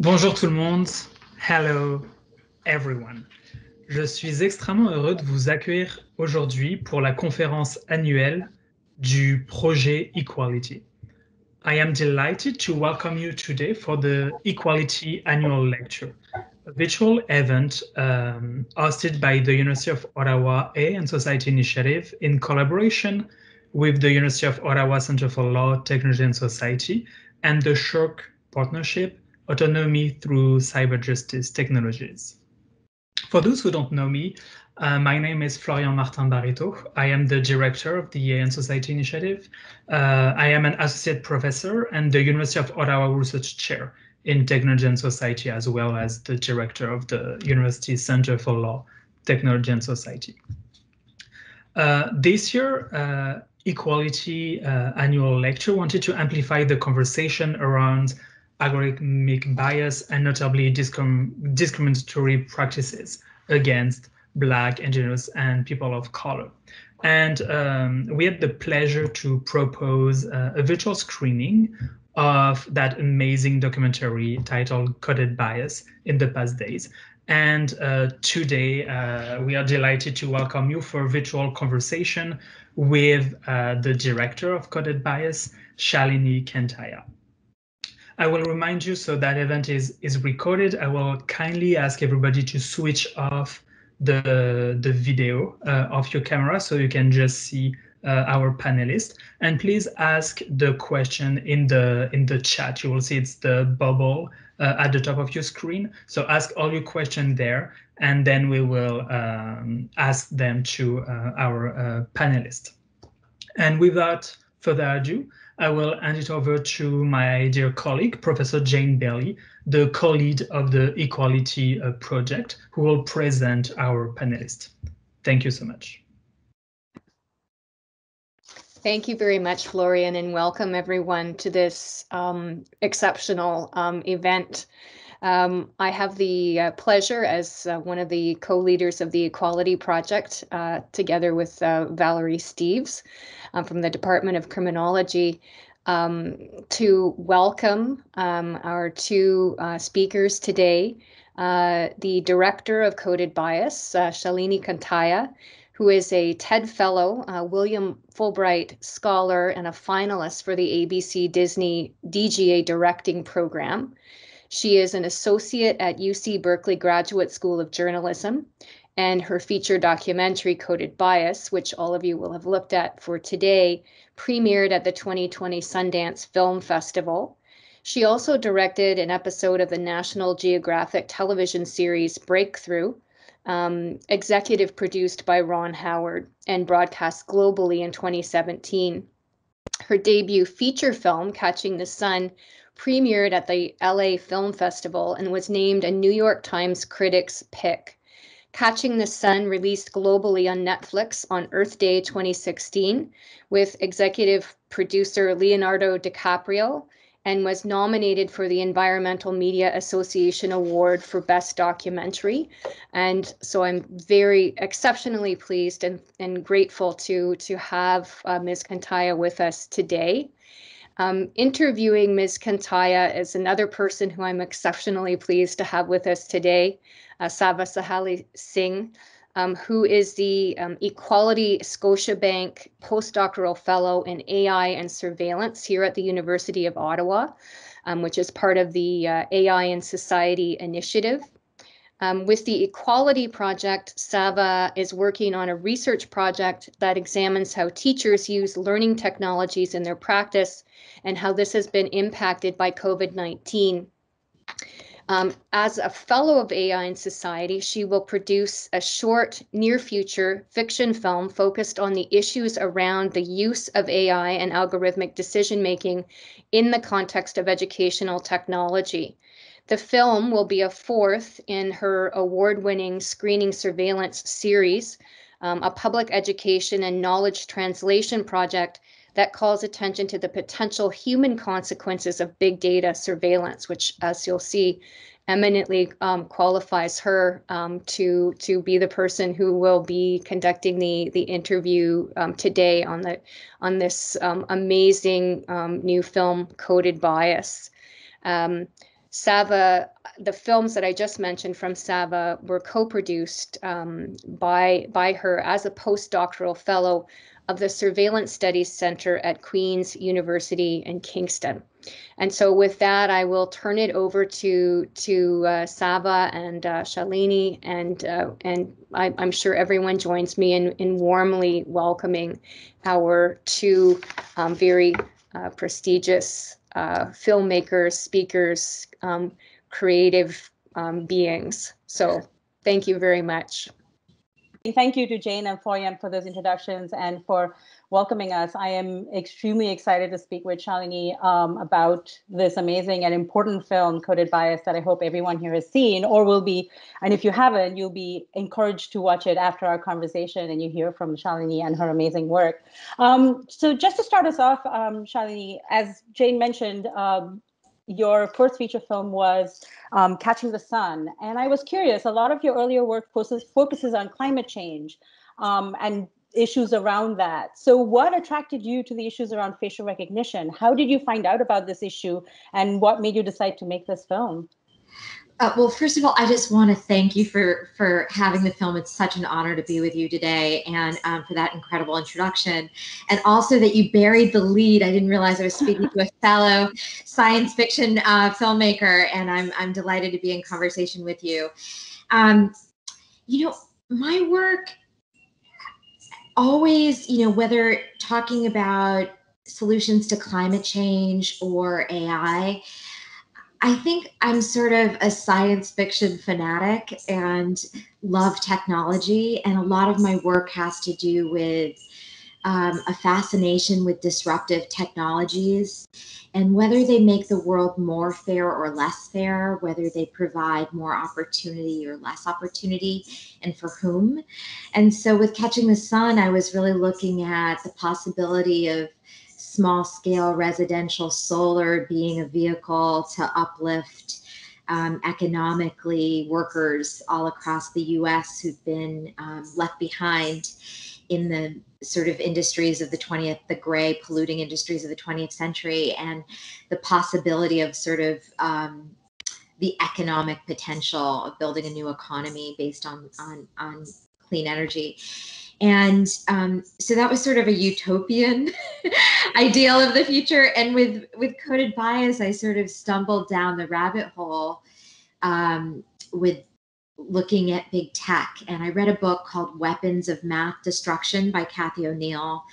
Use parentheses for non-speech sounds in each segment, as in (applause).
Bonjour tout le monde. Hello everyone. Je suis extrêmement heureux de vous accueillir aujourd'hui pour la conférence annuelle du projet Equality. I am delighted to welcome you today for the Equality Annual Lecture, a virtual event um, hosted by the University of Ottawa AI and Society Initiative in collaboration with the University of Ottawa Center for Law, Technology and Society and the SSHRC partnership autonomy through cyber justice technologies. For those who don't know me, uh, my name is Florian Martin Bariteau. I am the director of the and Society Initiative. Uh, I am an associate professor and the University of Ottawa Research Chair in Technology and Society, as well as the director of the University Center for Law, Technology and Society. Uh, this year, uh, Equality uh, Annual Lecture wanted to amplify the conversation around algorithmic bias and notably discrim discriminatory practices against Black engineers and people of color. And um, we had the pleasure to propose uh, a virtual screening of that amazing documentary titled Coded Bias in the past days. And uh, today uh, we are delighted to welcome you for a virtual conversation with uh, the director of Coded Bias, Shalini Kantayya. I will remind you, so that event is, is recorded. I will kindly ask everybody to switch off the, the video uh, of your camera so you can just see uh, our panelists. And please ask the question in the in the chat. You will see it's the bubble uh, at the top of your screen. So ask all your questions there, and then we will um, ask them to uh, our uh, panelists. And without further ado, I will hand it over to my dear colleague, Professor Jane Bailey, the co-lead of the Equality uh, Project, who will present our panelists. Thank you so much. Thank you very much, Florian, and welcome everyone to this um, exceptional um, event. Um, I have the uh, pleasure as uh, one of the co-leaders of the Equality Project, uh, together with uh, Valerie Steeves um, from the Department of Criminology, um, to welcome um, our two uh, speakers today. Uh, the director of Coded Bias, Shalini Kantayya, who is a TED Fellow, William Fulbright Scholar, and a finalist for the ABC Disney DGA Directing Program. She is an associate at UC Berkeley Graduate School of Journalism, and her feature documentary, Coded Bias, which all of you will have looked at for today, premiered at the 2020 Sundance Film Festival. She also directed an episode of the National Geographic television series Breakthrough, um, executive produced by Ron Howard and broadcast globally in 2017. Her debut feature film, Catching the Sun, premiered at the LA Film Festival and was named a New York Times Critics Pick. Catching the Sun released globally on Netflix on Earth Day 2016 with executive producer Leonardo DiCaprio and was nominated for the Environmental Media Association Award for Best Documentary. And so I'm very exceptionally pleased and, and grateful to, to have uh, Ms. Kantayya with us today. Um, interviewing Ms. Kantayya is another person who I'm exceptionally pleased to have with us today, uh, Sava Saheli Singh, um, who is the um, Equality Scotiabank postdoctoral fellow in AI and surveillance here at the University of Ottawa, um, which is part of the uh, AI and Society initiative. Um, with the Equality Project, Sava is working on a research project that examines how teachers use learning technologies in their practice and how this has been impacted by COVID 19. Um, as a fellow of AI in Society, she will produce a short, near future fiction film focused on the issues around the use of AI and algorithmic decision making in the context of educational technology. The film will be a fourth in her award winning screening surveillance series, um, a public education and knowledge translation project that calls attention to the potential human consequences of big data surveillance, which, as you'll see, eminently um, qualifies her um, to to be the person who will be conducting the the interview um, today on the on this um, amazing um, new film, Coded Bias. Sava, the films that I just mentioned from Sava were co-produced um, by by her as a postdoctoral fellow of the Surveillance Studies Center at Queen's University in Kingston. And so with that, I will turn it over to to uh, Sava and uh, Shalini, and uh, and I, am sure everyone joins me in, in warmly welcoming our two um, very uh, prestigious uh, filmmakers, speakers, um, creative um, beings. So thank you very much. Thank you to Jane and Florian for those introductions and for welcoming us. I am extremely excited to speak with Shalini um, about this amazing and important film, Coded Bias, that I hope everyone here has seen or will be. And if you haven't, you'll be encouraged to watch it after our conversation and you hear from Shalini and her amazing work. Um, so just to start us off, um, Shalini, as Jane mentioned, um, your first feature film was um, Catching the Sun. And I was curious, a lot of your earlier work focuses, focuses on climate change um, and issues around that. So, what attracted you to the issues around facial recognition? How did you find out about this issue? And what made you decide to make this film? Uh, well, first of all, I just want to thank you for for having the film. It's such an honor to be with you today, and um, for that incredible introduction, and also that you buried the lead. I didn't realize I was speaking to a (laughs) fellow science fiction uh, filmmaker, and I'm I'm delighted to be in conversation with you. Um, you know, my work always, you know, whether talking about solutions to climate change or AI I think I'm sort of a science fiction fanatic and love technology. And a lot of my work has to do with um, a fascination with disruptive technologies and whether they make the world more fair or less fair, whether they provide more opportunity or less opportunity, and for whom. And so with Catching the Sun, I was really looking at the possibility of small scale residential solar being a vehicle to uplift um, economically workers all across the US who've been um, left behind in the sort of industries of the 20th, the gray polluting industries of the 20th century, and the possibility of sort of um, the economic potential of building a new economy based on on, on clean energy. And um, so that was sort of a utopian (laughs) ideal of the future. And with with coded bias i sort of stumbled down the rabbit hole um, with looking at big tech and i read a book called weapons of math destruction by cathy o'neil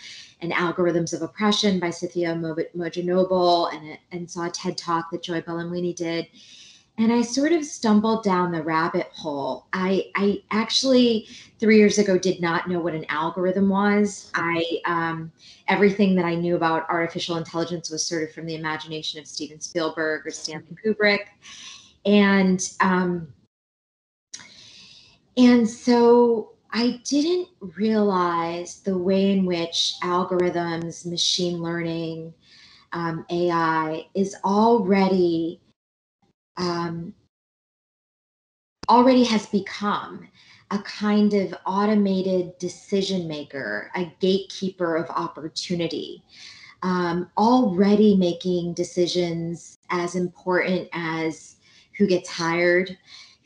and algorithms of oppression by Safiya Umoja Noble and, and saw a ted talk that joy Buolamwini did and I sort of stumbled down the rabbit hole. I, I actually three years ago did not know what an algorithm was. I um, everything that I knew about artificial intelligence was sort of from the imagination of Steven Spielberg or Stanley Kubrick, and um, and so I didn't realize the way in which algorithms, machine learning, um, AI is already um, already has become a kind of automated decision maker, a gatekeeper of opportunity, um, already making decisions as important as who gets hired,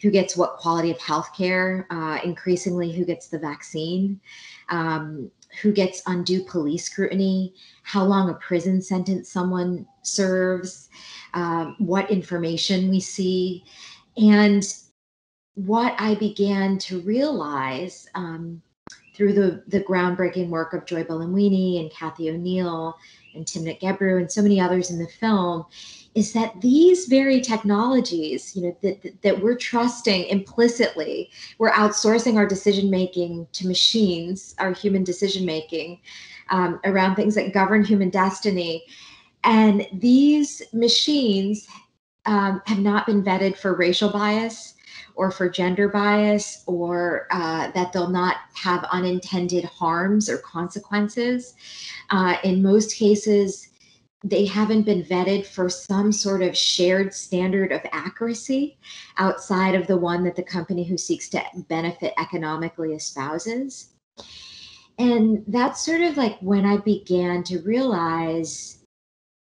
who gets what quality of healthcare, uh, increasingly who gets the vaccine, um, who gets undue police scrutiny, how long a prison sentence someone serves, um, what information we see. And what I began to realize um, through the, the groundbreaking work of Joy Buolamwini and Cathy O'Neil and Timnit Gebru and so many others in the film is that these very technologies, you know, that, that, we're trusting implicitly, we're outsourcing our decision making to machines, our human decision making um, around things that govern human destiny. And these machines um, have not been vetted for racial bias or for gender bias or uh, that they'll not have unintended harms or consequences. Uh, in most cases, they haven't been vetted for some sort of shared standard of accuracy outside of the one that the company who seeks to benefit economically espouses. And that's sort of like when I began to realize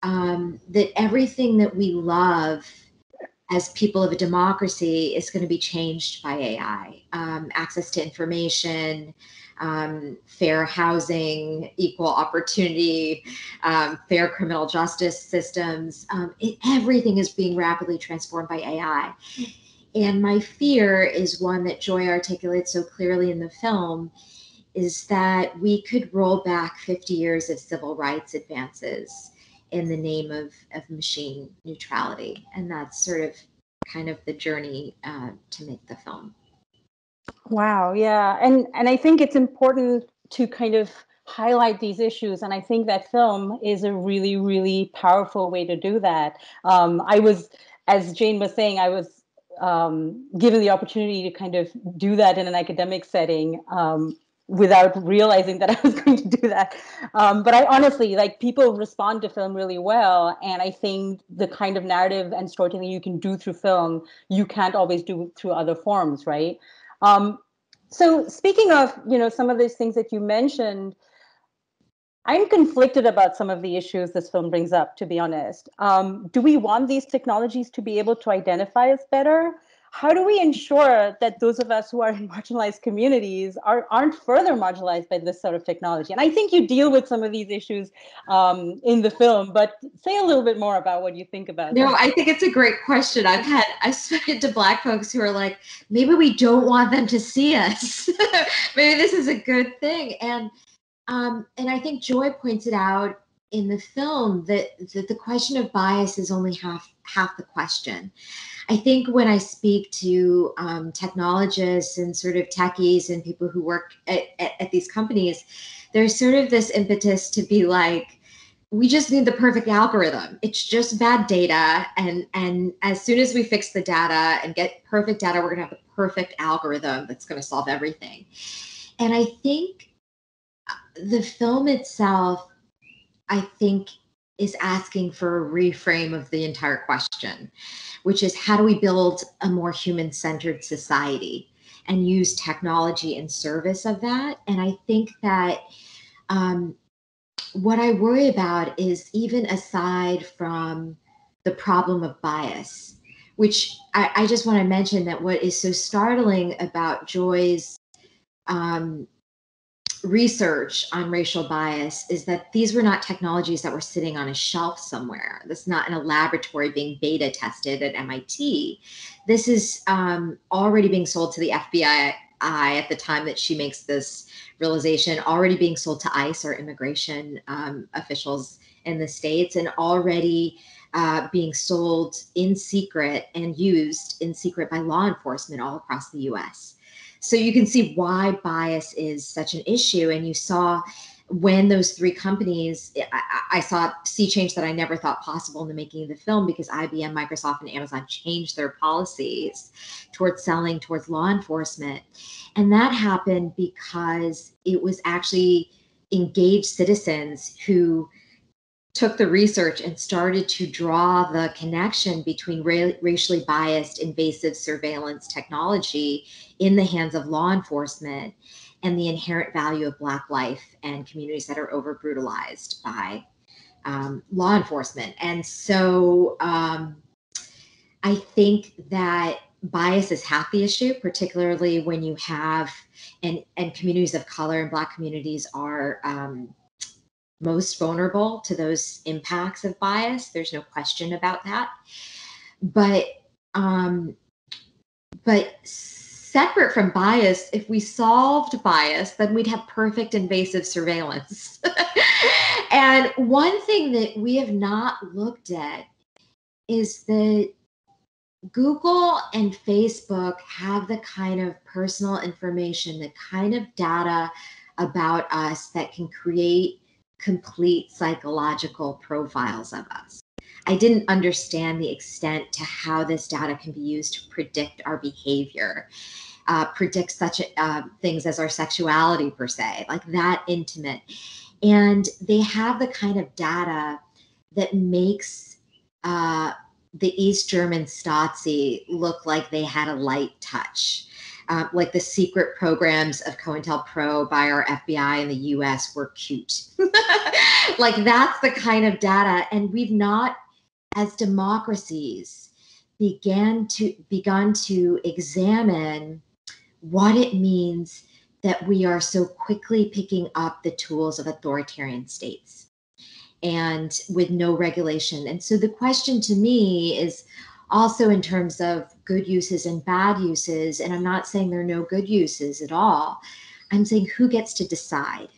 um, that everything that we love as people of a democracy is going to be changed by AI. Um, access to information, um, fair housing, equal opportunity, um, fair criminal justice systems. Um, it, everything is being rapidly transformed by AI. And my fear is one that Joy articulates so clearly in the film is that we could roll back 50 years of civil rights advances in the name of, of machine neutrality. And that's sort of kind of the journey uh, to make the film. Wow, yeah. And and I think it's important to kind of highlight these issues and i think that film is a really really powerful way to do that um, i was as jane was saying i was um, given the opportunity to kind of do that in an academic setting um, without realizing that (laughs) I was going to do that. Um, but I honestly like people respond to film really well, and I think the kind of narrative and storytelling you can do through film, you can't always do through other forms, right? Um, so speaking of you know some of these things that you mentioned. I'm conflicted about some of the issues this film brings up, to be honest. Um, do we want these technologies to be able to identify us better? How do we ensure that those of us who are in (laughs) marginalized communities are, aren't further marginalized by this sort of technology? And I think you deal with some of these issues um, in the film, but say a little bit more about what you think about No, that. I think it's a great question. I've had, I've spoken to Black folks who are like, maybe we don't want them to see us. (laughs) maybe this is a good thing. And, um, and I think Joy pointed out in the film that, that the question of bias is only half half the question. I think when I speak to um, technologists and sort of techies and people who work at, at, at these companies, there's sort of this impetus to be like, we just need the perfect algorithm. It's just bad data, and and as soon as we fix the data and get perfect data, we're gonna have the perfect algorithm that's gonna solve everything. And I think uh, the film itself, I think, is asking for a reframe of the entire question, which is how do we build a more human centered society and use technology in service of that? And I think that um, what I worry about is even aside from the problem of bias, which I, I just want to mention that what is so startling about Joy's um, research on racial bias is that these were not technologies that were sitting on a shelf somewhere. This is not in a laboratory being beta tested at MIT. This is um, already being sold to the FBI at the time that she makes this realization, already being sold to ICE or immigration um, officials in the States, and already uh, being sold in secret and used in secret by law enforcement all across the US. So you can see why bias is such an issue. And you saw when those three companies, I, I, saw sea change that I never thought possible in the making of the film because IBM, Microsoft, and Amazon changed their policies towards selling towards law enforcement. And that happened because it was actually engaged citizens who took the research and started to draw the connection between ra- racially biased invasive surveillance technology in the hands of law enforcement and the inherent value of black life and communities that are over brutalized by um, law enforcement. And so um, i think that bias is half the issue particularly when you have and and communities of color and black communities are um, most vulnerable to those impacts of bias. There's no question about that. But um, but separate from bias, if we solved bias, then we'd have perfect invasive surveillance. (laughs) and one thing that we have not looked at is that Google and Facebook have the kind of personal information, the kind of data about us that can create complete psychological profiles of us. I didn't understand the extent to how this data can be used to predict our behavior, uh, predict such uh, things as our sexuality, per se, like that intimate. And they have the kind of data that makes uh, the East German Stasi look like they had a light touch uh, like the secret programs of COINTELPRO by our FBI in the US were cute. (laughs) like that's the kind of data. And we've not, as democracies, began to begun to examine what it means that we are so quickly picking up the tools of authoritarian states and with no regulation. And so the question to me is also in terms of good uses and bad uses. And I'm not saying there are no good uses at all. I'm saying who gets to decide.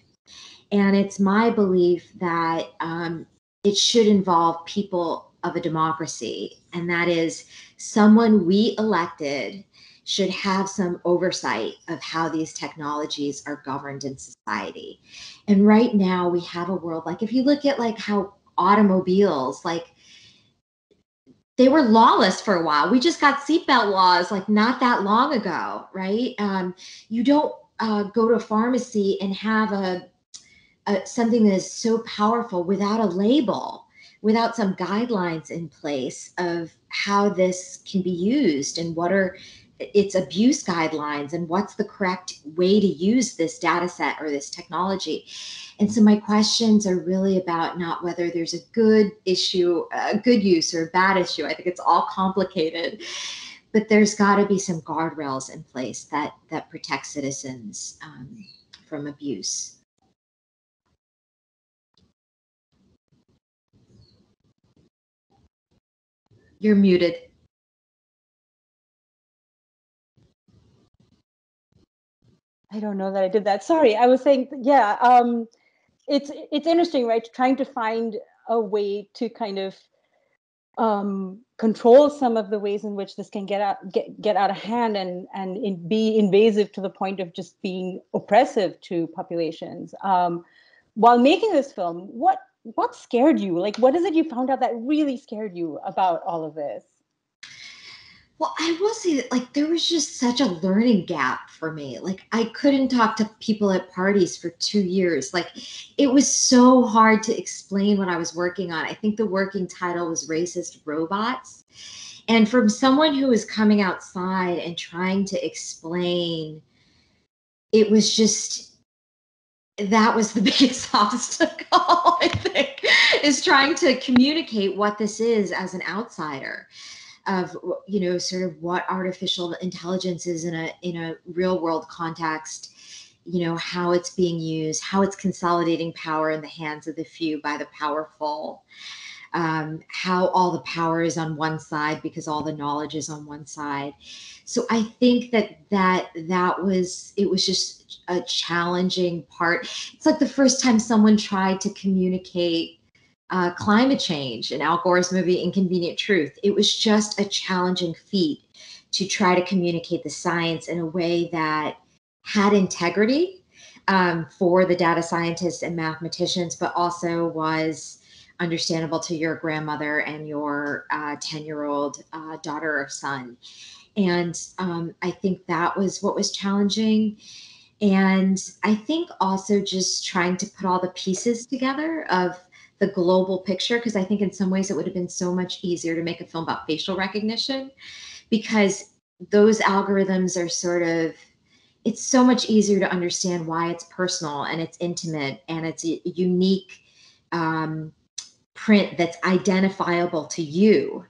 And it's my belief that um, it should involve people of a democracy, and that is someone we elected should have some oversight of how these technologies are governed in society. And right now we have a world like if you look at like how automobiles like they were lawless for a while. We just got seatbelt laws like not that long ago, right? Um, you don't uh, go to a pharmacy and have a, a something that is so powerful without a label, without some guidelines in place of how this can be used and what are its abuse guidelines and what's the correct way to use this data set or this technology. And so my questions are really about not whether there's a good issue, a good use or a bad issue. I think it's all complicated. But there's got to be some guardrails in place that that protect citizens um, from abuse. You're muted. I don't know that I did that. Sorry, I was saying, yeah, um, it's it's interesting, right? Trying to find a way to kind of um, control some of the ways in which this can get out get, get out of hand and and in, be invasive to the point of just being oppressive to populations. Um, while making this film, what what scared you? Like, what is it you found out that really scared you about all of this? Well, I will say that like there was just such a learning gap for me. Like I couldn't talk to people at parties for two years. Like it was so hard to explain what I was working on. I think the working title was Racist Robots. And from someone who was coming outside and trying to explain, it was just that was the (laughs) biggest (laughs) obstacle, I think, is trying to communicate what this is as an outsider of you know sort of what artificial intelligence is in a in a real world context you know how it's being used how it's consolidating power in the hands of the few by the powerful um, how all the power is on one side because all the knowledge is on one side. So i think that that that was it was just a challenging part. It's like the first time someone tried to communicate uh, climate change and Al Gore's movie Inconvenient Truth. It was just a challenging feat to try to communicate the science in a way that had integrity um, for the data scientists and mathematicians, but also was understandable to your grandmother and your 10 uh, year old uh, daughter or son. And um, I think that was what was challenging. And I think also just trying to put all the pieces together of the global picture because I think in some ways it would have been so much easier to make a film about facial recognition because those algorithms are sort of it's so much easier to understand why it's personal and it's intimate and it's a unique um, print that's identifiable to you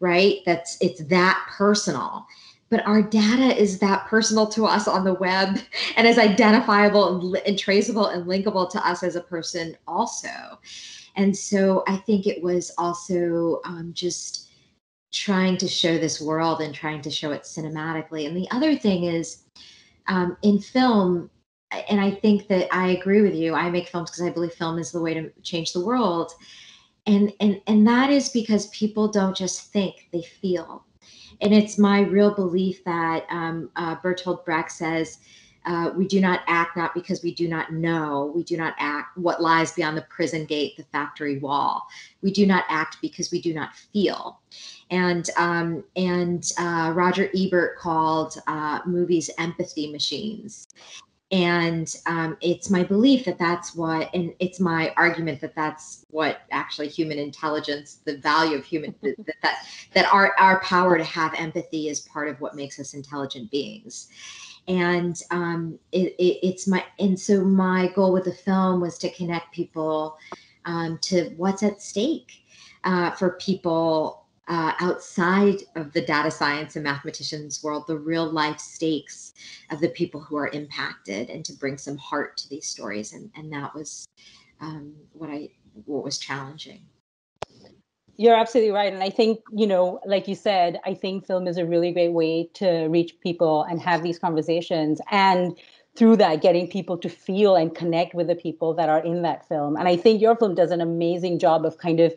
right? That's it's that personal. But our data is that personal to us on the web and is identifiable and, and traceable and linkable to us as a person also and so I think it was also um, just trying to show this world and trying to show it cinematically. And the other thing is um, in film, and I think that I agree with you. I make films because I believe film is the way to change the world. And, and, and that is because people don't just think, they feel. And it's my real belief that um, uh, Bertolt Brecht says, uh, we do not act not because we do not know. We do not act what lies beyond the prison gate, the factory wall. We do not act because we do not feel. And um, and uh, Roger Ebert called uh, movies empathy machines. And um, it's my belief that that's what, and it's my argument that that's what actually human intelligence, the value of human, that, that that our our power to have empathy is part of what makes us intelligent beings and um, it, it, it's my and so my goal with the film was to connect people um, to what's at stake uh, for people uh, outside of the data science and mathematicians world, the real life stakes of the people who are impacted, and to bring some heart to these stories. And, and that was um, what I what was challenging. You're absolutely right. And I think, you know, like you said, I think film is a really great way to reach people and have these conversations. And through that, getting people to feel and connect with the people that are in that film. And I think your film does an amazing job of kind of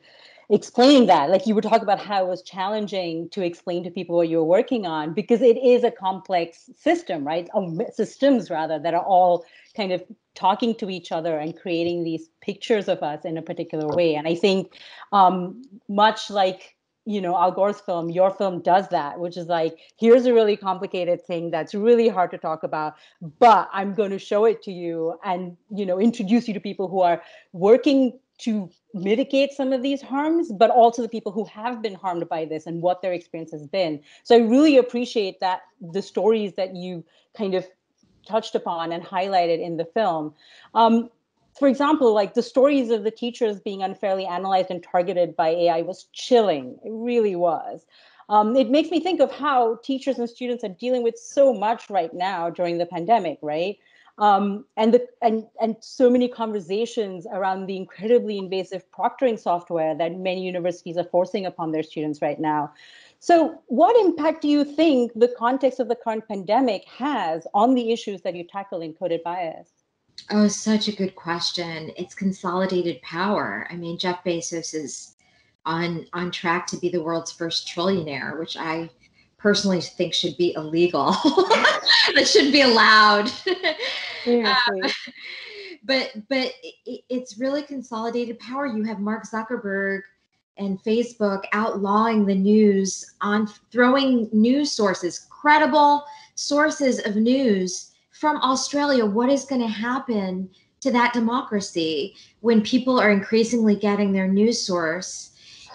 explaining that like you were talking about how it was challenging to explain to people what you were working on because it is a complex system right systems rather that are all kind of talking to each other and creating these pictures of us in a particular way. And I think um, much like you know Al Gore's film, your film does that, which is like here's a really complicated thing that's really hard to talk about, but I'm going to show it to you and you know introduce you to people who are working to mitigate some of these harms, but also the people who have been harmed by this and what their experience has been. So I really appreciate that the stories that you kind of touched upon and highlighted in the film. Um, for example, like the stories of the teachers being unfairly analyzed and targeted by AI was chilling. It really was. Um, it makes me think of how teachers and students are dealing with so much right now during the pandemic, right? Um, and the and and so many conversations around the incredibly invasive proctoring software that many universities are forcing upon their students right now. So, what impact do you think the context of the current pandemic has on the issues that you tackle in coded bias? Oh, such a good question. It's consolidated power. I mean, Jeff Bezos is on on track to be the world's first trillionaire, which I personally think should be illegal. (laughs) that should be allowed. (laughs) Um, but but it, it's really consolidated power. You have Mark Zuckerberg and Facebook outlawing the news on throwing news sources, credible sources of news from Australia. What is going to happen to that democracy when people are increasingly getting their news source?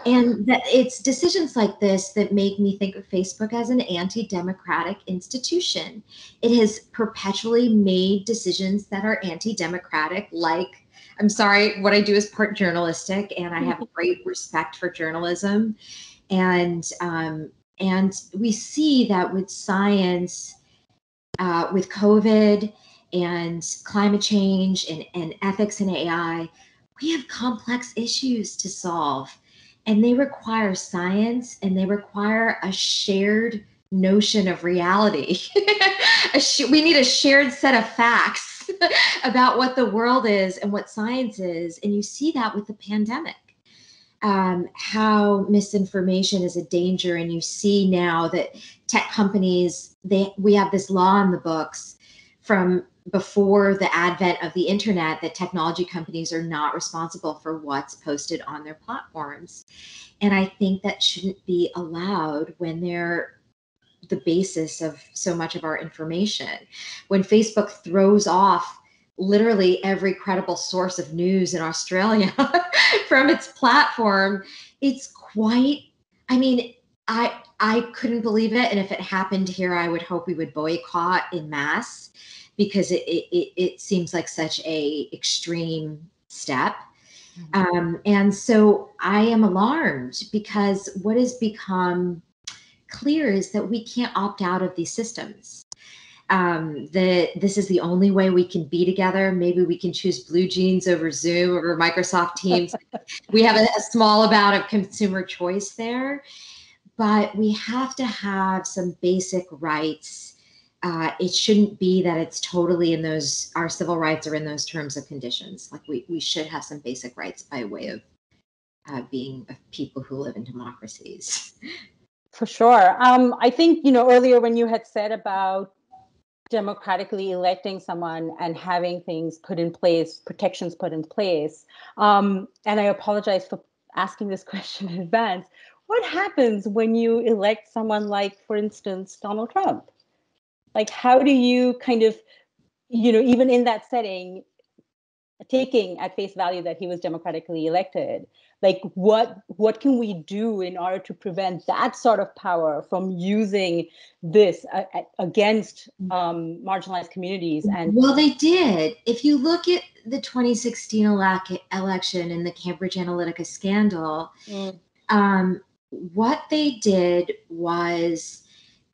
And that it's decisions like this that make me think of Facebook as an anti democratic institution. It has perpetually made decisions that are anti democratic, like I'm sorry, what I do is part journalistic, and I have great respect for journalism, and um, and we see that with science, uh, with COVID and climate change and, and ethics and AI, we have complex issues to solve, and they require science and they require a shared notion of reality. (laughs) we need a shared set of facts (laughs) about what the world is and what science is. And you see that with the pandemic. Um, how misinformation is a danger, and you see now that tech companies they we have this law in the books from before the advent of the internet that technology companies are not responsible for what's posted on their platforms. And I think that shouldn't be allowed when they're the basis of so much of our information. When Facebook throws off literally every credible source of news in Australia (laughs) from its platform, it's quite, I mean, I I couldn't believe it. And if it happened here, I would hope we would boycott in mass because it it, it seems like such a extreme step. Mm-hmm. Um, and so I am alarmed because what has become clear is that we can't opt out of these systems. Um, that this is the only way we can be together. Maybe we can choose BlueJeans over Zoom or Microsoft Teams. (laughs) we have a, a small amount of consumer choice there, but we have to have some basic rights. Uh, it shouldn't be that it's totally in those our civil rights are in those terms of conditions. Like we we should have some basic rights by way of uh, being people who live in democracies. (laughs) For sure. Um, I think, you know, earlier when you had said about democratically electing someone and having things put in place, protections put in place, um, and I apologize for asking this (laughs) question in advance. What happens when you elect someone like, for instance, Donald Trump? Like, how do you kind of, you know, even in that setting, taking at face value that he was democratically elected, like what what can we do in order to prevent that sort of power from using this uh, against um, marginalized communities and well they did. If you look at the 2016 elec- election and the cambridge analytica scandal mm. um, what they did was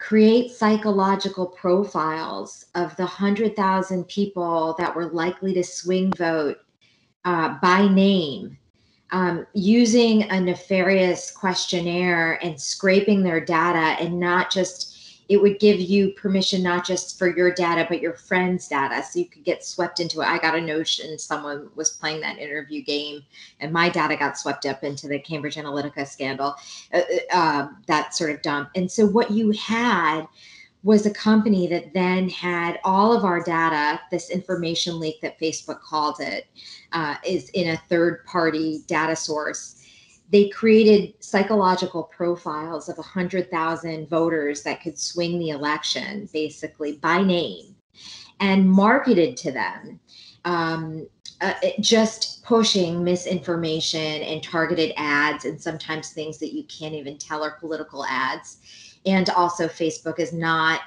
create psychological profiles of the 100,000 people that were likely to swing vote uh, by name um, using a nefarious questionnaire and scraping their data and not just it would give you permission not just for your data but your friends data. So you could get swept into it. I got a notion someone was playing that interview game and my data got swept up into the cambridge analytica scandal uh, uh, um, that sort of dump. And so what you had was a company that then had all of our data this information leak that facebook called it uh, is in a third party data source they created psychological profiles of 100,000 voters that could swing the election basically by name and marketed to them um, uh, just pushing misinformation and targeted ads and sometimes things that you can't even tell are political ads. And also facebook has not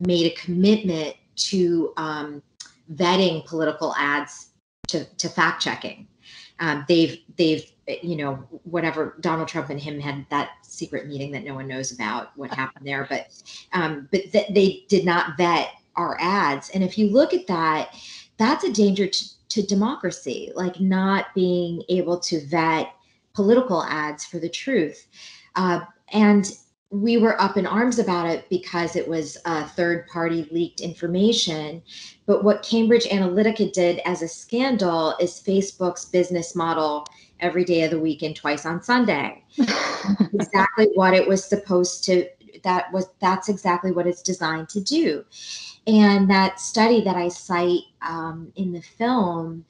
made a commitment to um, vetting political ads to, to fact checking. Um, they've they've you know whatever donald trump and him had that secret meeting that no one knows about what happened there but um, but th- they did not vet our ads and if you look at that that's a danger to, to democracy like not being able to vet political ads for the truth uh, and we were up in arms about it because it was a third party leaked information. But what Cambridge Analytica did as a scandal is Facebook's business model every day of the week and twice on Sunday. (laughs) exactly what it was supposed to that was that's exactly what it's designed to do. And that study that I cite um, in the film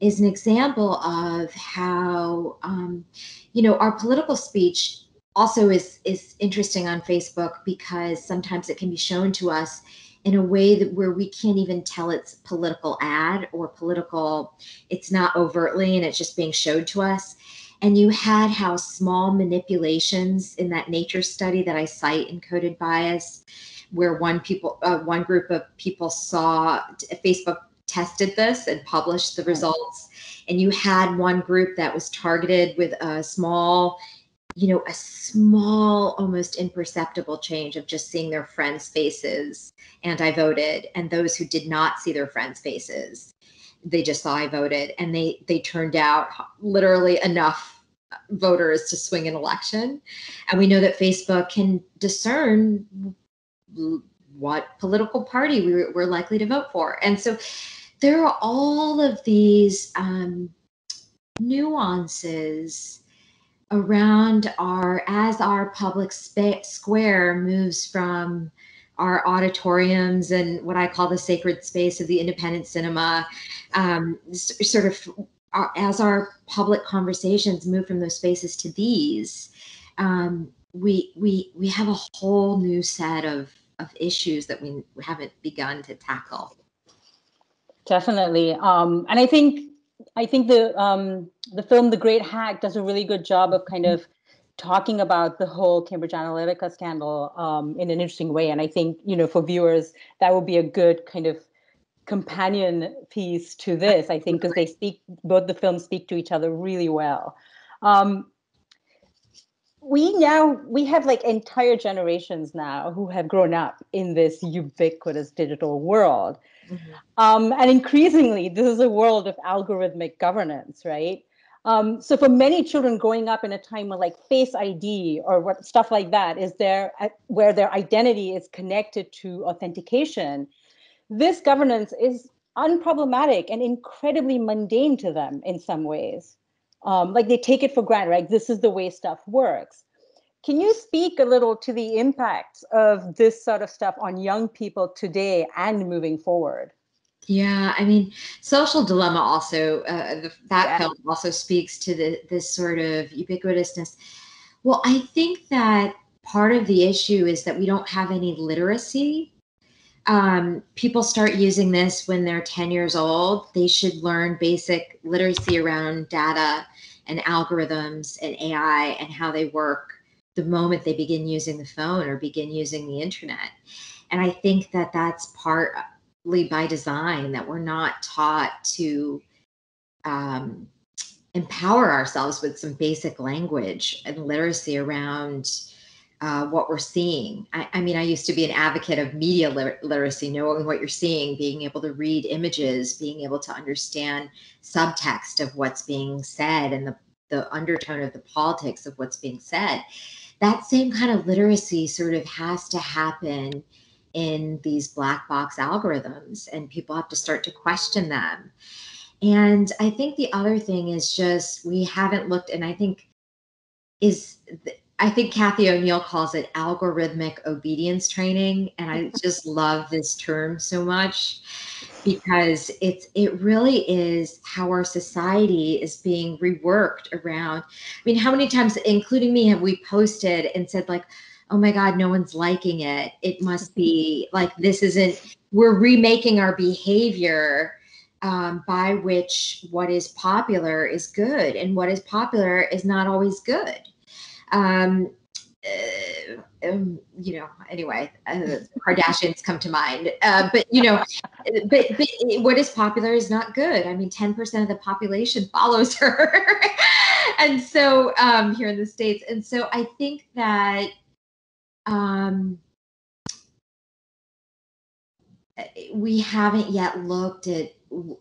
is an example of how um, you know our political speech also is is interesting on Facebook because sometimes it can be shown to us in a way that where we can't even tell it's political ad or political it's not overtly and it's just being showed to us. And you had how small manipulations in that nature study that i cite in coded bias where one people uh, one group of people saw facebook tested this and published the results. And you had one group that was targeted with a small you know, a small, almost imperceptible change of just seeing their friends' faces and I voted, and those who did not see their friends' faces, they just saw I voted, and they they turned out literally enough voters to swing an election. And we know that Facebook can discern what political party we we're likely to vote for. And so there are all of these um, nuances around our as our public spa- square moves from our auditoriums and what I call the sacred space of the independent cinema, um, sort of uh, as our public conversations move from those spaces to these, um, we we we have a whole new set of of issues that we haven't begun to tackle. Definitely, um, and I think I think the um, the film The Great Hack does a really good job of kind of talking about the whole Cambridge Analytica scandal um, in an interesting way. And I think you know for viewers that would be a good kind of companion piece to this. I think because they speak both the films speak to each other really well. Um, we now we have like entire generations now who have grown up in this ubiquitous digital world Mm-hmm. Um, and increasingly, this is a world of algorithmic governance, right? Um, so for many children growing up in a time where like face ID or what stuff like that is there where their identity is connected to authentication, this governance is unproblematic and incredibly mundane to them in some ways. Um, like they take it for granted, right? This is the way stuff works. Can you speak a little to the impacts of this sort of stuff on young people today and moving forward? Yeah, I mean, social dilemma also uh, the, that yeah. film also speaks to the this sort of ubiquitousness. Well, I think that part of the issue is that we don't have any literacy. Um, people start using this when they're 10 years old. They should learn basic literacy around data and algorithms and AI and how they work the moment they begin using the phone or begin using the internet. And I think that that's partly by design that we're not taught to um, empower ourselves with some basic language and literacy around uh, what we're seeing. I, I, mean, I used to be an advocate of media liter- literacy, knowing what you're seeing, being able to read images, being able to understand subtext of what's being said and the, the undertone of the politics of what's being said. That same kind of literacy sort of has to happen in these black box algorithms, and people have to start to question them. And I think the other thing is just we haven't looked, and I think is I think Cathy O'Neil calls it algorithmic obedience training. And I just love this term so much because it's it really is how our society is being reworked around. I mean, how many times, including me, have we posted and said, like, oh my God, no one's liking it. It must be like this isn't, we're remaking our behavior um, by which what is popular is good and what is popular is not always good um, uh, um, you know, anyway, uh, Kardashians come to mind. Uh, but you know, but, but what is popular is not good. I mean, ten percent of the population (laughs) follows her, and so um, here in the states, and so I think that um, we haven't yet looked at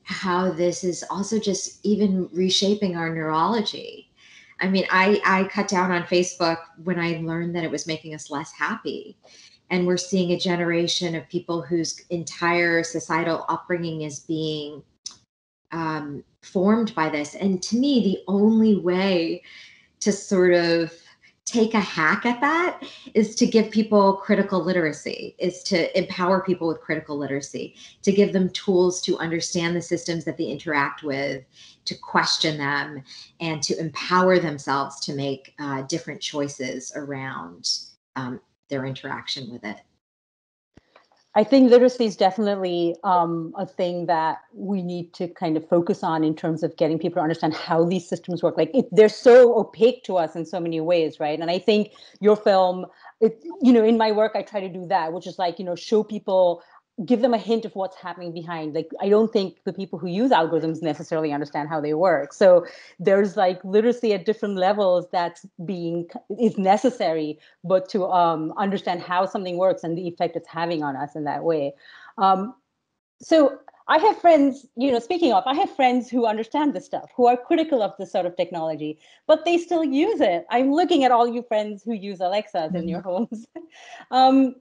how this is also just even reshaping our neurology I mean, I I cut down on Facebook when I learned that it was making us less happy. And we're seeing a generation of people whose entire societal upbringing is being um, formed by this. And to me, the only way to sort of take a hack at that is to give people critical literacy is to empower people with critical literacy to give them tools to understand the systems that they interact with to question them and to empower themselves to make uh, different choices around um, their interaction with it I think literacy is definitely um, a thing that we need to kind of focus on in terms of getting people to understand how these systems work. Like it, they're so opaque to us in so many ways, right? And I think your film, it, you know, in my work, I try to do that, which is like, you know, show people give them a hint of what's happening behind. Like i don't think the people who use algorithms necessarily understand how they work. So there's like literacy at different levels that's being is necessary but to um, understand how something works and the effect it's having on us in that way. Um, so i have friends you know speaking of i have friends who understand this stuff who are critical of this sort of technology but they still use it. I'm looking at all you friends who use alexas mm-hmm. in your homes. (laughs) Um,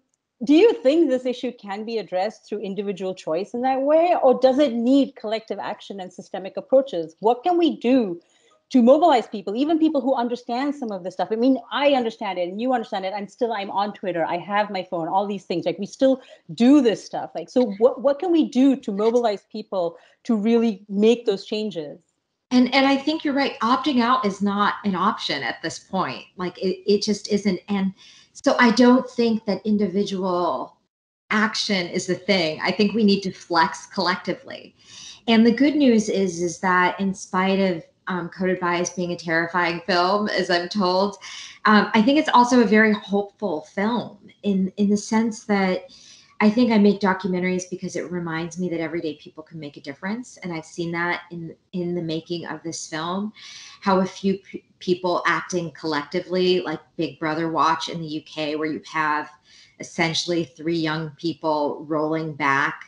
do you think this issue can be addressed through individual choice in that way or does it need collective action and systemic approaches? What can we do to mobilize people even people who understand some of this stuff? I mean i understand it and you understand it. I'm still i'm on twitter. I have my phone all these things. Like we still do this stuff. Like so what, what can we do to mobilize people to really make those changes and and i think you're right opting out is not an option at this point like it, it just isn't and so I don't think that individual action is the thing. I think we need to flex collectively. And the good news is, is that in spite of um, Coded Bias being a terrifying film, as I'm told, um, I think it's also a very hopeful film in in the sense that I think I make documentaries because it reminds me that everyday people can make a difference, and I've seen that in in the making of this film, how a few p- people acting collectively, like Big Brother Watch in the UK, where you have essentially three young people rolling back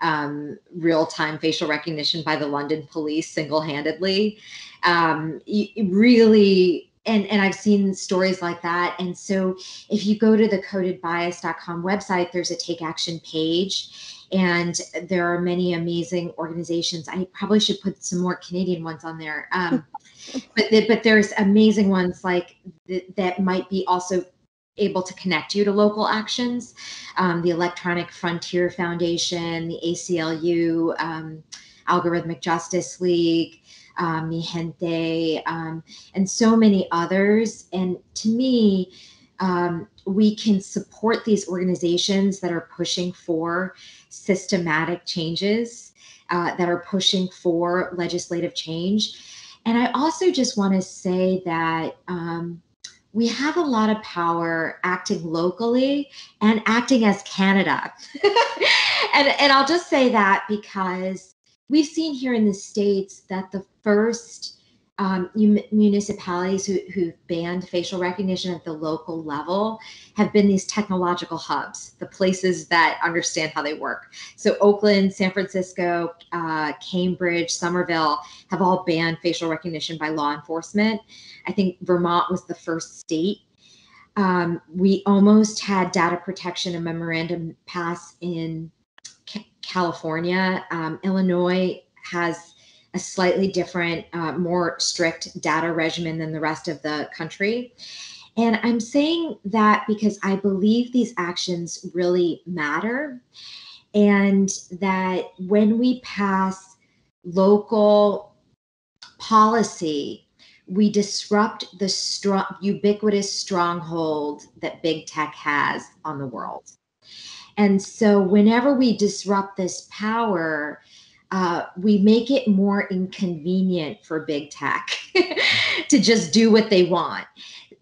um, real time facial recognition by the London police single handedly, um, really and and I've seen stories like that. And so if you go to the codedbias.com website, there's a take action page and there are many amazing organizations. I probably should put some more Canadian ones on there. Um, (laughs) but but there's amazing ones like th- that might be also able to connect you to local actions. Um, the Electronic Frontier Foundation, the ACLU, um, Algorithmic Justice League um, Mijente, um, and so many others. And to me, um, we can support these organizations that are pushing for systematic changes, uh, that are pushing for legislative change. And I also just want to say that um, we have a lot of power acting locally and acting as Canada. (laughs) and, and I'll just say that because we've seen here in the States that the first um, municipalities who, who banned facial recognition at the local level have been these technological hubs, the places that understand how they work. So Oakland, San Francisco, uh, Cambridge, Somerville have all banned facial recognition by law enforcement. I think Vermont was the first state. Um, we almost had data protection and memorandum pass in California. Um, Illinois has a slightly different, uh, more strict data regimen than the rest of the country. And I'm saying that because I believe these actions really matter. And that when we pass local policy, we disrupt the strong, ubiquitous stronghold that big tech has on the world. And so, whenever we disrupt this power, uh, we make it more inconvenient for big tech (laughs) to just do what they want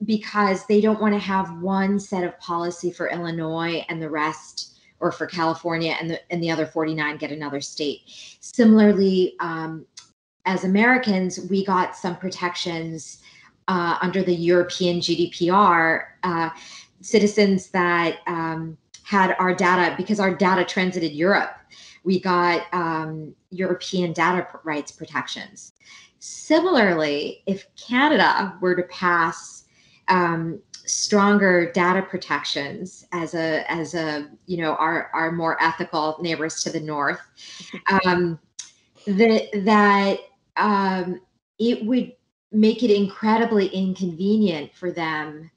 because they don't want to have one set of policy for Illinois and the rest or for California and the and the other 49 get another state. Similarly, um, as Americans, we got some protections uh, under the European GDPR. Uh, citizens that um, had our data because our data transited Europe we got um, European data rights protections. Similarly, if Canada were to pass um, stronger data protections as a as a you know our our more ethical neighbors to the north, um, that that um, it would make it incredibly inconvenient for them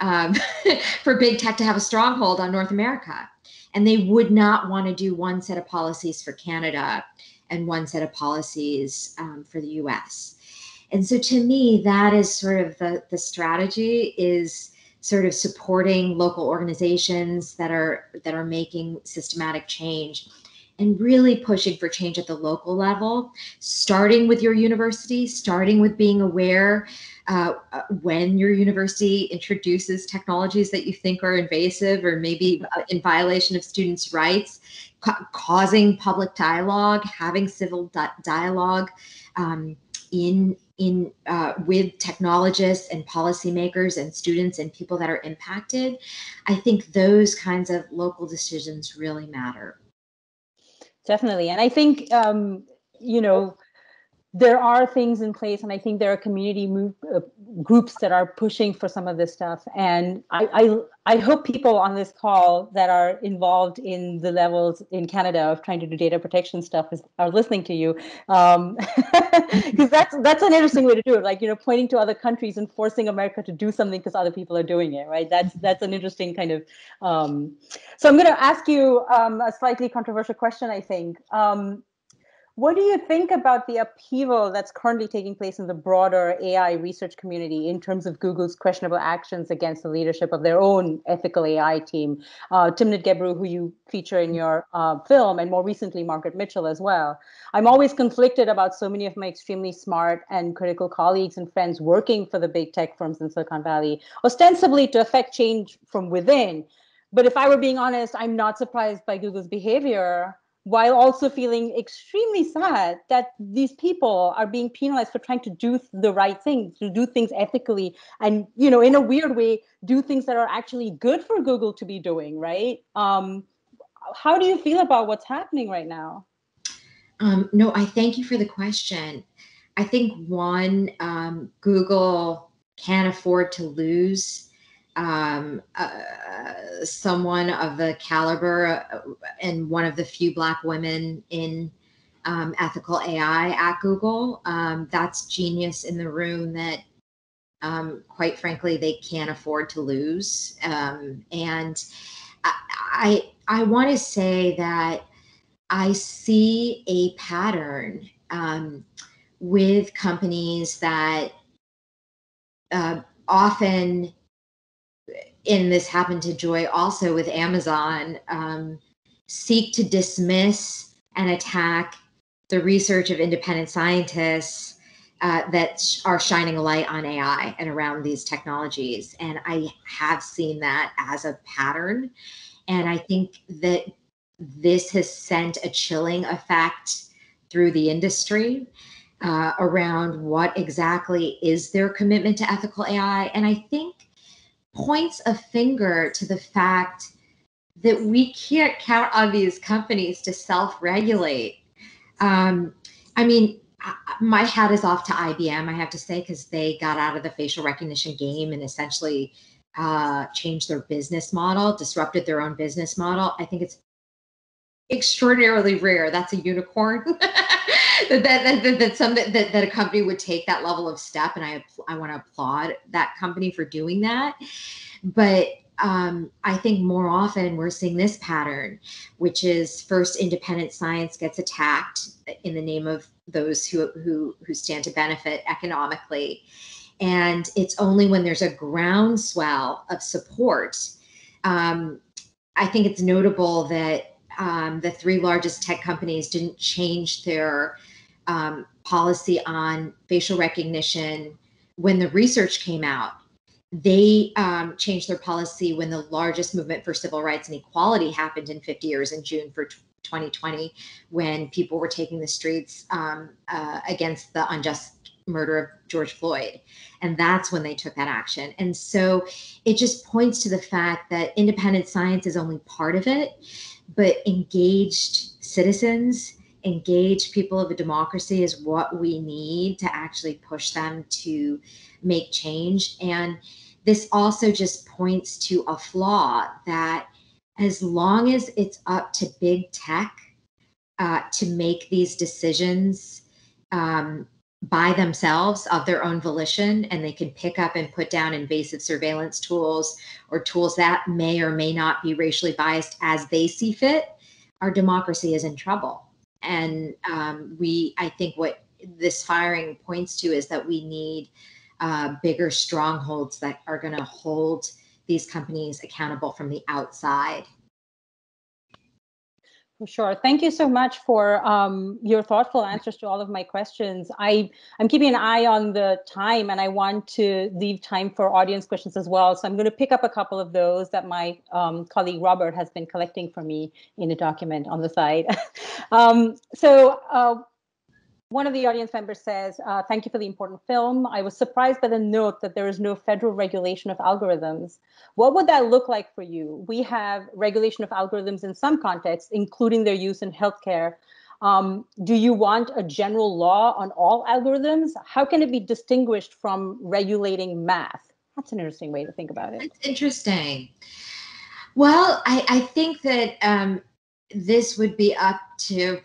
um, (laughs) for big tech to have a stronghold on North America and they would not want to do one set of policies for Canada and one set of policies um, for the US. And so to me, that is sort of the, the strategy is sort of supporting local organizations that are that are making systematic change and really pushing for change at the local level, starting with your university, starting with being aware uh, when your university introduces technologies that you think are invasive or maybe uh, in violation of students' rights, ca- causing public dialogue, having civil di- dialogue um, in in uh, with technologists and policymakers and students and people that are impacted. I think those kinds of local decisions really matter. Definitely, and I think um, you know there are things in place, and I think there are community move, uh, groups that are pushing for some of this stuff. And I, I, I hope people on this call that are involved in the levels in Canada of trying to do data protection stuff is, are listening to you, because um, (laughs) that's that's an interesting way to do it. Like you know, pointing to other countries and forcing America to do something because other people are doing it. Right? That's that's an interesting kind of. Um, so I'm going to ask you um, a slightly controversial question. I think. What do you think about the upheaval that's currently taking place in the broader AI research community in terms of Google's questionable actions against the leadership of their own ethical AI team? Uh, Timnit Gebru, who you feature in your uh, film, and more recently Margaret Mitchell as well. I'm always conflicted about so many of my extremely smart and critical colleagues and friends working for the big tech firms in Silicon Valley, ostensibly to affect change from within. But if I were being honest, I'm not surprised by Google's behavior while also feeling extremely sad that these people are being penalized for trying to do the right thing to do things ethically and you know in a weird way do things that are actually good for google to be doing right? Um, how do you feel about what's happening right now? Um, no i thank you for the question. I think one um, google can't afford to lose um, uh, someone of the caliber uh, and one of the few Black women in um, ethical AI at Google. Um, that's genius in the room that, um, quite frankly, they can't afford to lose. Um, and I, I, I want to say that I see a pattern um, with companies that uh, often and this happened to Joy also with Amazon, um, seek to dismiss and attack the research of independent scientists uh, that sh- are shining a light on AI and around these technologies. And I have seen that as a pattern. And I think that this has sent a chilling effect through the industry. uh, around what exactly is their commitment to ethical AI. And I think points a finger to the fact that we can't count on these companies to self regulate. Um, I mean, my hat is off to IBM, I have to say, because they got out of the facial recognition game and essentially uh, changed their business model, disrupted their own business model. I think it's extraordinarily rare. That's a unicorn. (laughs) that, that, that, that, some, that, that a company would take that level of step. And I, I want to applaud that company for doing that. But um, I think more often we're seeing this pattern, which is first independent science gets attacked in the name of those who, who, who stand to benefit economically. And it's only when there's a groundswell of support. Um, I think it's notable that um, the three largest tech companies didn't change their um, policy on facial recognition when the research came out. They um, changed their policy when the largest movement for civil rights and equality happened in 50 years in June for 2020, when people were taking the streets um, uh, against the unjust murder of George Floyd. And that's when they took that action. And so it just points to the fact that independent science is only part of it, but engaged citizens, engaged people of a democracy is what we need to actually push them to make change. And this also just points to a flaw that as long as it's up to big tech uh, to make these decisions um, by themselves of their own volition and they can pick up and put down invasive surveillance tools or tools that may or may not be racially biased as they see fit our democracy is in trouble and um, we i think what this firing points to is that we need uh, bigger strongholds that are going to hold these companies accountable from the outside sure. Thank you so much for um, your thoughtful answers to all of my questions. I, I'm keeping an eye on the time and I want to leave time for audience questions as well. So I'm going to pick up a couple of those that my um, colleague Robert has been collecting for me in a document on the side. (laughs) um, so uh, one of the audience members says, uh, thank you for the important film. I was surprised by the note that there is no federal regulation of algorithms. What would that look like for you? We have regulation of algorithms in some contexts, including their use in healthcare. Um, do you want a general law on all algorithms? How can it be distinguished from regulating math? That's an interesting way to think about it. That's interesting. Well, I, I think that um, this would be up to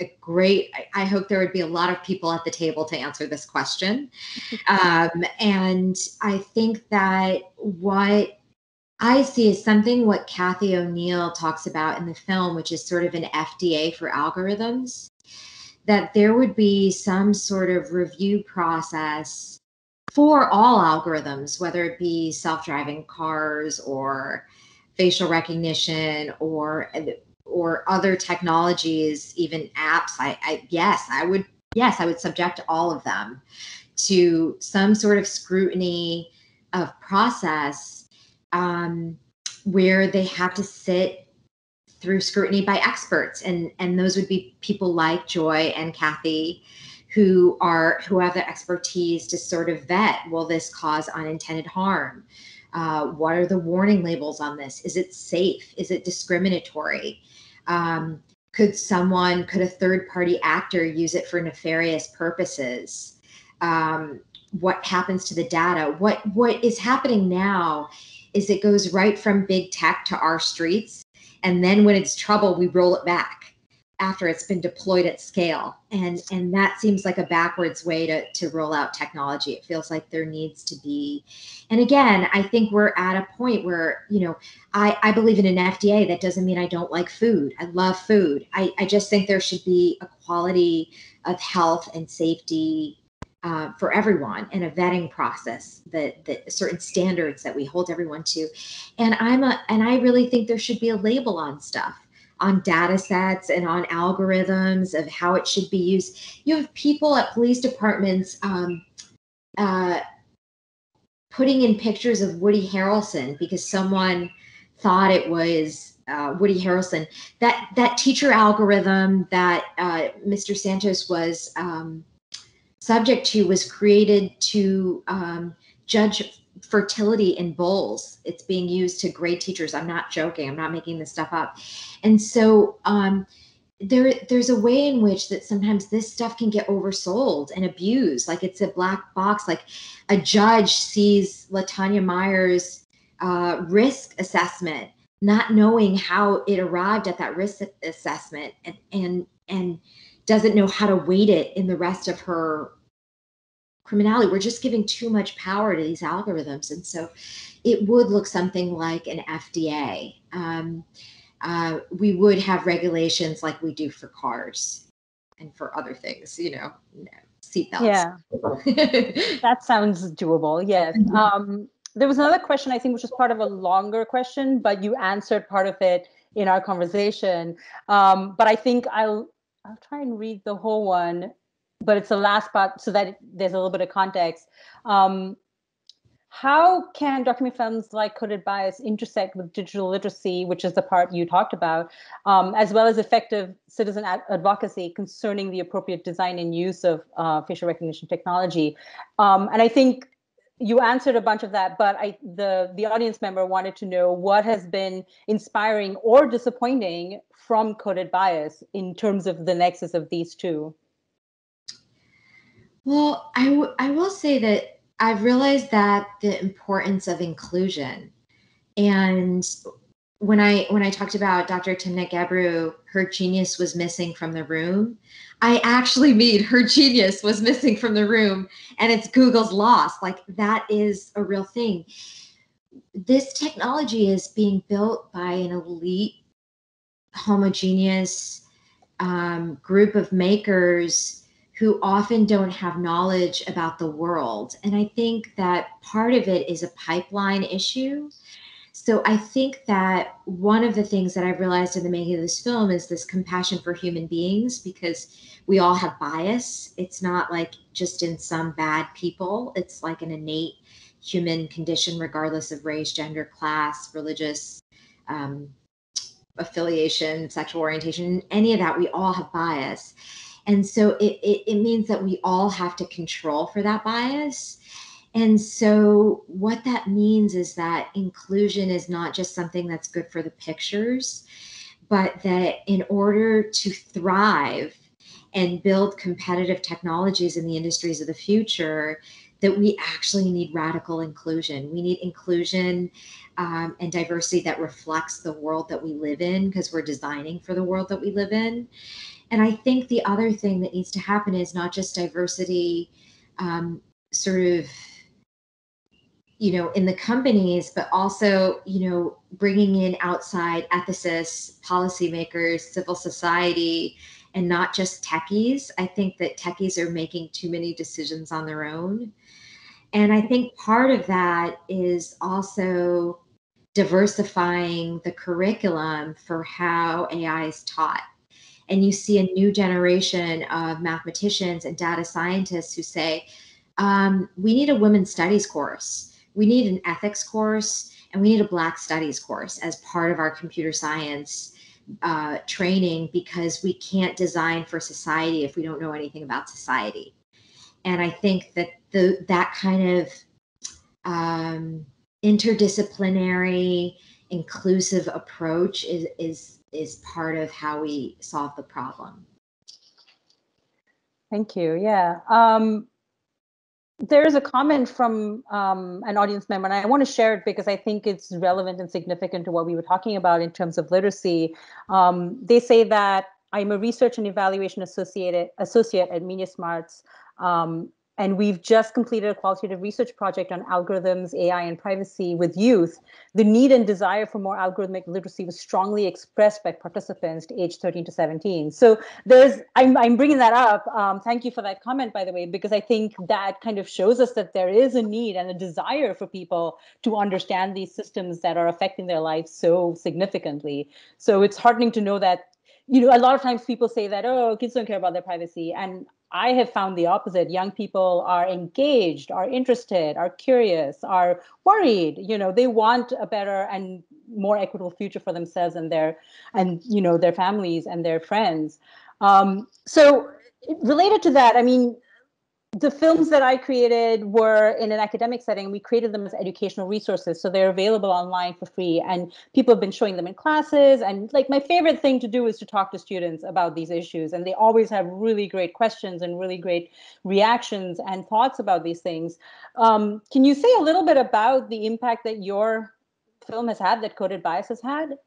a great i hope there would be a lot of people at the table to answer this question. (laughs) Um, and i think that what i see is something what Cathy O'Neil talks about in the film which is sort of an fda for algorithms that there would be some sort of review process for all algorithms whether it be self-driving cars or facial recognition or or other technologies, even apps, I, I yes, I would yes, I would subject all of them to some sort of scrutiny of process um, where they have to sit through scrutiny by experts. And and those would be people like joy and cathy who are who have the expertise to sort of vet will this cause unintended harm uh, what are the warning labels on this is it safe is it discriminatory um, could someone, could a third party actor use it for nefarious purposes? Um, what happens to the data? What what is happening now is it goes right from big tech to our streets, and then when it's trouble, we roll it back after it's been deployed at scale. And and that seems like a backwards way to to roll out technology. It feels like there needs to be and again i think we're at a point where you know i i believe in an fda that doesn't mean i don't like food. I love food. I i just think there should be a quality of health and safety uh, for everyone and a vetting process that that certain standards that we hold everyone to. And i'm a and i really think there should be a label on stuff on data sets and on algorithms of how it should be used. You have people at police departments um, uh, putting in pictures of Woody Harrelson because someone thought it was uh, Woody Harrelson. That that teacher algorithm that uh, Mr. Santos was um, subject to was created to um, judge fertility in bulls. It's being used to grade teachers. I'm not joking. I'm not making this stuff up. And so um, there, there's a way in which that sometimes this stuff can get oversold and abused. Like it's a black box. Like a judge sees Latanya Myers' uh, risk assessment, not knowing how it arrived at that risk assessment, and and and doesn't know how to weight it in the rest of her criminality. We're just giving too much power to these algorithms. And so it would look something like an FDA. Um, uh, we would have regulations like we do for cars and for other things, you know, seatbelts. Yeah, (laughs) that sounds doable. Yes. Mm-hmm. Um, there was another question, I think, which was part of a longer question, but you answered part of it in our conversation. Um, but I think I'll I'll try and read the whole one but it's the last part so that there's a little bit of context. Um, how can documentary films like Coded Bias intersect with digital literacy, which is the part you talked about, um, as well as effective citizen ad- advocacy concerning the appropriate design and use of uh, facial recognition technology? Um, and I think you answered a bunch of that, but I, the the audience member wanted to know what has been inspiring or disappointing from Coded Bias in terms of the nexus of these two. Well, I, w- I will say that I've realized that the importance of inclusion. And when I when I talked about Dr. Timnit Gebru, her genius was missing from the room. I actually mean her genius was missing from the room, and it's Google's loss. Like that is a real thing. This technology is being built by an elite, homogeneous um, group of makers who often don't have knowledge about the world. And I think that part of it is a pipeline issue. So I think that one of the things that I've realized in the making of this film is this compassion for human beings because we all have bias. It's not like just in some bad people, it's like an innate human condition, regardless of race, gender, class, religious um, affiliation, sexual orientation, any of that. We all have bias. And so it, it, it means that we all have to control for that bias. And so, what that means is that inclusion is not just something that's good for the pictures, but that in order to thrive and build competitive technologies in the industries of the future, that we actually need radical inclusion. We need inclusion um, and diversity that reflects the world that we live in because we're designing for the world that we live in. And I think the other thing that needs to happen is not just diversity, um, sort of, you know, in the companies, but also, you know, bringing in outside ethicists, policymakers, civil society, and not just techies. I think that techies are making too many decisions on their own. And I think part of that is also diversifying the curriculum for how AI is taught and you see a new generation of mathematicians and data scientists who say um, we need a women's studies course. We need an ethics course and we need a black studies course as part of our computer science uh, training because we can't design for society if we don't know anything about society. And i think that the that kind of um, interdisciplinary inclusive approach is is is part of how we solve the problem. Thank you. Yeah. Um, there's a comment from um, an audience member, and I want to share it because I think it's relevant and significant to what we were talking about in terms of literacy. Um, they say that I'm a research and evaluation associate associate at MediaSmarts. Um, and we've just completed a qualitative research project on algorithms, AI, and privacy with youth. The need and desire for more algorithmic literacy was strongly expressed by participants aged 13 to 17. So there's, I'm, I'm bringing that up. Um, thank you for that comment, by the way, because I think that kind of shows us that there is a need and a desire for people to understand these systems that are affecting their lives so significantly. So it's heartening to know that you know, a lot of times people say that, oh, kids don't care about their privacy. And I have found the opposite. Young people are engaged, are interested, are curious, are worried. You know, they want a better and more equitable future for themselves and their and you know their families and their friends. Um, so related to that, I mean, the films that I created were in an academic setting. We created them as educational resources, so they're available online for free. And people have been showing them in classes. And like my favorite thing to do is to talk to students about these issues, and they always have really great questions and really great reactions and thoughts about these things. Um, can you say a little bit about the impact that your film has had, that Coded Bias has had?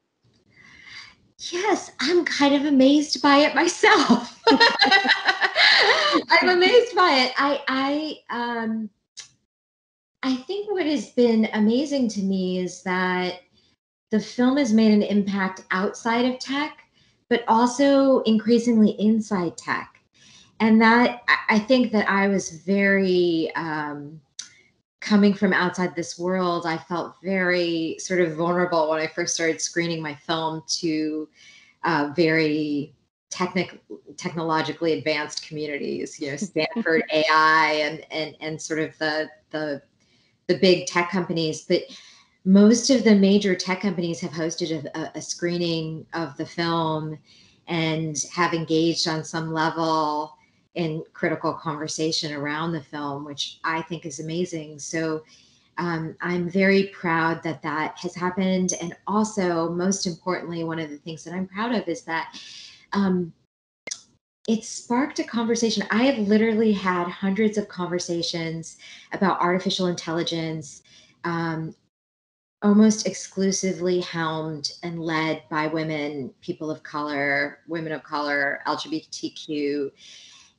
Yes, I'm kind of amazed by it myself. (laughs) (laughs) I'm amazed by it. I I um I think what has been amazing to me is that the film has made an impact outside of tech, but also increasingly inside tech. And that I think that I was very um, coming from outside this world, I felt very sort of vulnerable when I first started screening my film to uh, very technic technologically advanced communities, you know, Stanford (laughs) AI and and and sort of the the the big tech companies, but most of the major tech companies have hosted a, a screening of the film and have engaged on some level in critical conversation around the film, which I think is amazing. So um, I'm very proud that that has happened. And also, most importantly, one of the things that I'm proud of is that um, it sparked a conversation. I have literally had hundreds of conversations about artificial intelligence, um, almost exclusively helmed and led by women, people of color, women of color, LGBTQ.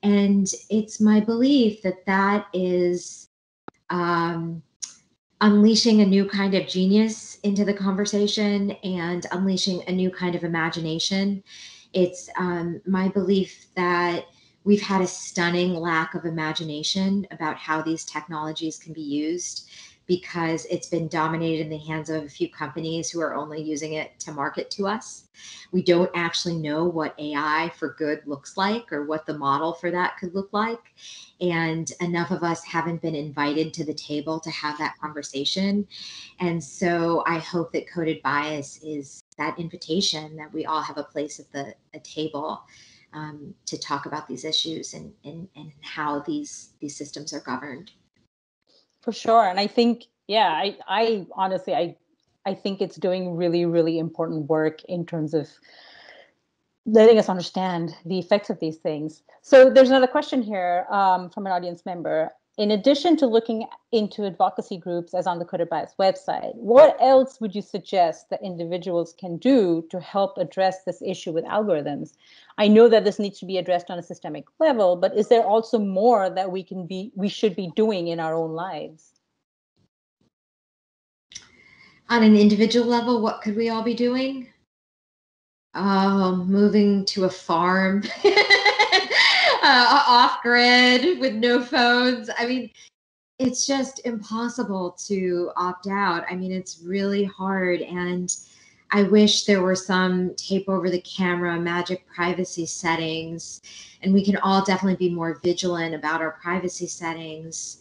And it's my belief that that is um, unleashing a new kind of genius into the conversation and unleashing a new kind of imagination. It's um, my belief that we've had a stunning lack of imagination about how these technologies can be used because it's been dominated in the hands of a few companies who are only using it to market to us. We don't actually know what AI for good looks like or what the model for that could look like. And enough of us haven't been invited to the table to have that conversation. And so I hope that coded bias is that invitation that we all have a place at the a table um, to talk about these issues and, and, and how these, these systems are governed. For sure. And i think yeah i i honestly i i think it's doing really really important work in terms of letting us understand the effects of these things. So there's another question here um, from an audience member in addition to looking into advocacy groups as on the Coded Bias website, what else would you suggest that individuals can do to help address this issue with algorithms? I know that this needs to be addressed on a systemic level, but is there also more that we can be we should be doing in our own lives? On an individual level, what could we all be doing? Um, moving to a farm, (laughs) off grid with no phones. I mean, it's just impossible to opt out. I mean, it's really hard. And I wish there were some tape over the camera, magic privacy settings, and we can all definitely be more vigilant about our privacy settings.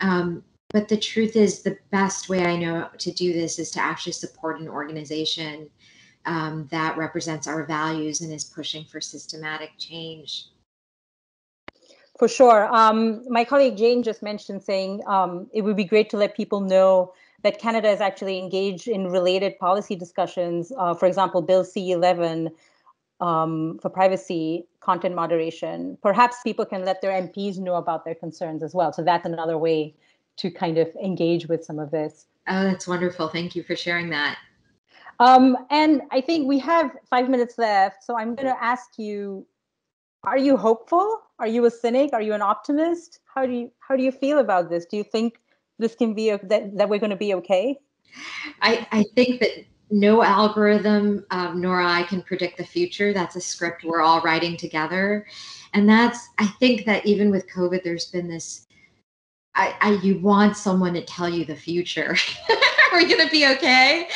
Um, but the truth is, the best way I know to do this is to actually support an organization um, that represents our values and is pushing for systematic change. For sure. Um, my colleague Jane just mentioned saying um, it would be great to let people know that Canada is actually engaged in related policy discussions. Uh, for example, Bill C11 um, for privacy, content moderation. Perhaps people can let their MPs know about their concerns as well. So that's another way to kind of engage with some of this. Oh, that's wonderful. Thank you for sharing that. Um, and I think we have five minutes left. So I'm going to ask you are you hopeful? Are you a cynic? Are you an optimist? How do you how do you feel about this? Do you think this can be that, that we're going to be okay? I, I think that no algorithm um, nor I can predict the future. That's a script we're all writing together. And that's, I think that even with COVID, there's been this I, I you want someone to tell you the future. (laughs) Are we going to be okay?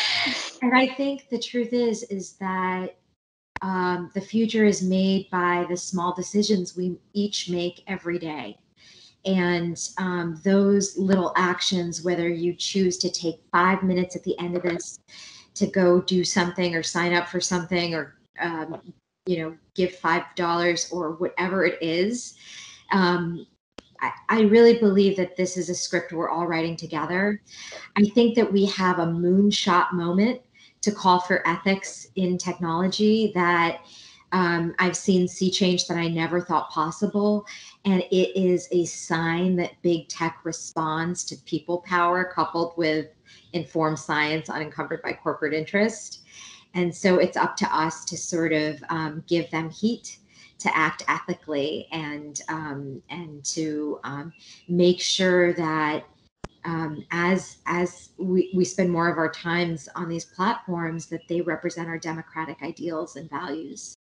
And I think the truth is, is that um, the future is made by the small decisions we each make every day. And um, those little actions, whether you choose to take five minutes at the end of this to go do something or sign up for something or, um, you know, give $5 or whatever it is, um, I, I really believe that this is a script we're all writing together. I think that we have a moonshot moment to call for ethics in technology that um, I've seen sea change that I never thought possible. And it is a sign that big tech responds to people power coupled with informed science unencumbered by corporate interest. And so it's up to us to sort of um, give them heat to act ethically and um, and to um, make sure that um, as as we, we spend more of our times on these platforms that they represent our democratic ideals and values.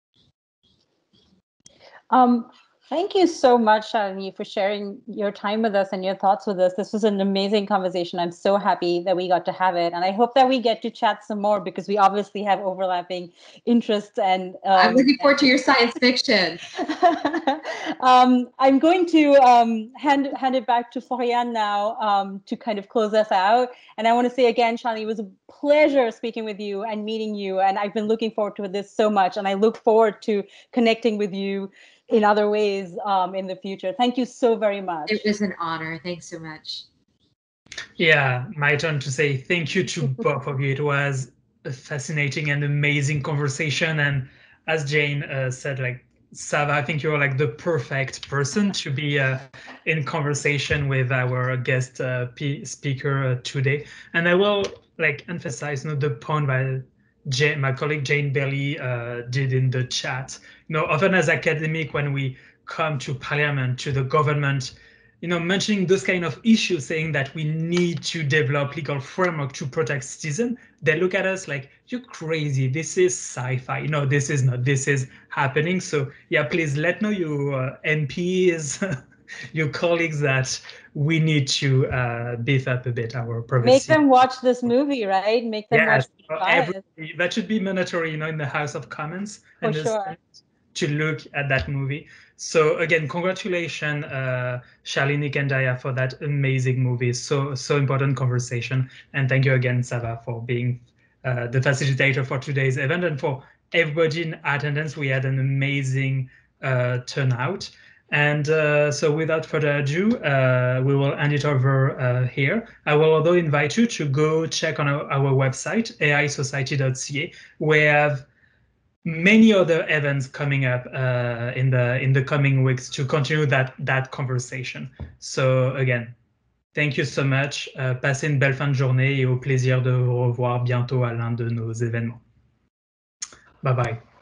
Um, Thank you so much, Shalini, for sharing your time with us and your thoughts with us. This was an amazing conversation. I'm so happy that we got to have it. And I hope that we get to chat some more because we obviously have overlapping interests. And um, I'm looking forward to your (laughs) science fiction. (laughs) um, I'm going to um, hand, hand it back to Florian now um, to kind of close us out. And I want to say again, Shalini, it was a pleasure speaking with you and meeting you. And I've been looking forward to this so much. And I look forward to connecting with you in other ways um, in the future. Thank you so very much. It was an honor. Thanks so much. Yeah, my turn to say thank you to (laughs) both of you. It was a fascinating and amazing conversation. And as Jane uh, said, like Sava, I think you're like the perfect person to be uh, in conversation with our guest uh, speaker uh, today. And I will like emphasize you know, the point that Jane, my colleague Jane Bailey uh, did in the chat. You know, often as academic, when we come to parliament, to the government, you know, mentioning those kind of issues, saying that we need to develop legal framework to protect citizens, they look at us like, you're crazy. This is sci-fi. No, this is not, this is happening. So yeah, please let know your uh, MPs, (laughs) your colleagues that we need to uh, beef up a bit our privacy. Make them watch this movie, right? Make them yes, watch. that should be mandatory, you know, in the House of Commons. For sure. To look at that movie. So again, congratulations, uh, Shalini Kantayya, for that amazing movie. So so important conversation, and thank you again, Sava, for being uh, the facilitator for today's event and for everybody in attendance. We had an amazing uh, turnout. And uh, so without further ado, uh, we will hand it over uh, here. I will although invite you to go check on our, our website, aisociety.ca, where we have many other events coming up uh, in the in the coming weeks to continue that that conversation. So again, thank you so much. Uh, passez une belle fin de journée et au plaisir de vous revoir bientôt à l'un de nos événements. Bye bye.